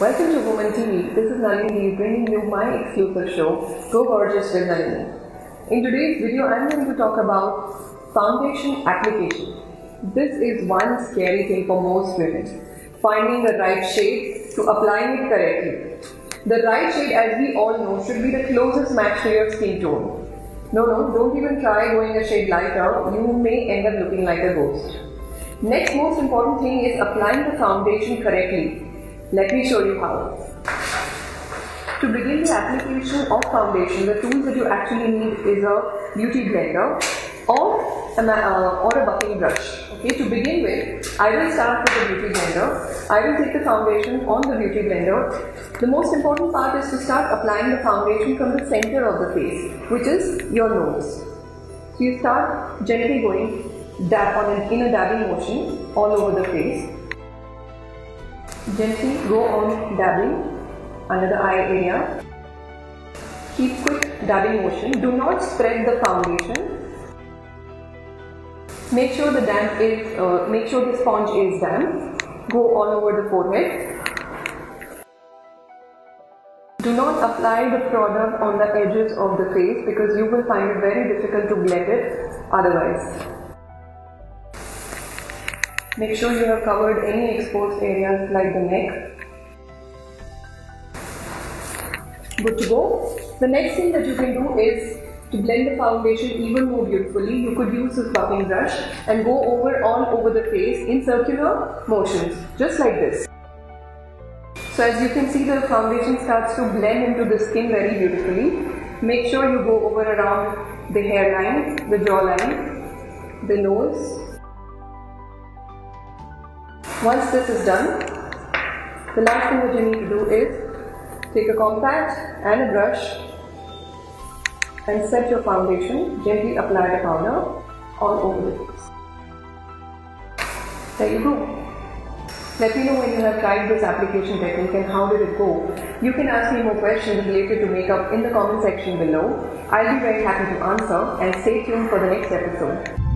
Welcome to Woman TV. This is Nalini bringing you my exclusive show, Go Gorgeous with Nalini. In today's video, I'm going to talk about foundation application. This is one scary thing for most women. Finding the right shade to applying it correctly. The right shade, as we all know, should be the closest match to your skin tone. No, no, don't even try going a shade lighter. You may end up looking like a ghost. Next most important thing is applying the foundation correctly. Let me show you how. To begin the application of foundation, the tools that you actually need is a beauty blender or a, uh, or a buffing brush. Okay, to begin with, I will start with the beauty blender. I will take the foundation on the beauty blender. The most important part is to start applying the foundation from the center of the face, which is your nose. So you start gently going dab on an, in a dabbing motion all over the face. Gently go on dabbing under the eye area. Keep quick dabbing motion. Do not spread the foundation. Make sure the damp is, uh, make sure the sponge is damp. Go all over the forehead. Do not apply the product on the edges of the face because you will find it very difficult to blend it otherwise. Make sure you have covered any exposed areas like the neck. Good to go. The next thing that you can do is to blend the foundation even more beautifully. You could use this buffing brush and go over all over the face in circular motions, just like this. So as you can see the foundation starts to blend into the skin very beautifully. Make sure you go over around the hairline, the jawline, the nose, once this is done, the last thing that you need to do is take a compact and a brush and set your foundation, gently apply the powder all over the face. There you go. Let me know when you have tried this application technique and how did it go. You can ask me more questions related to makeup in the comment section below. I'll be very happy to answer and stay tuned for the next episode.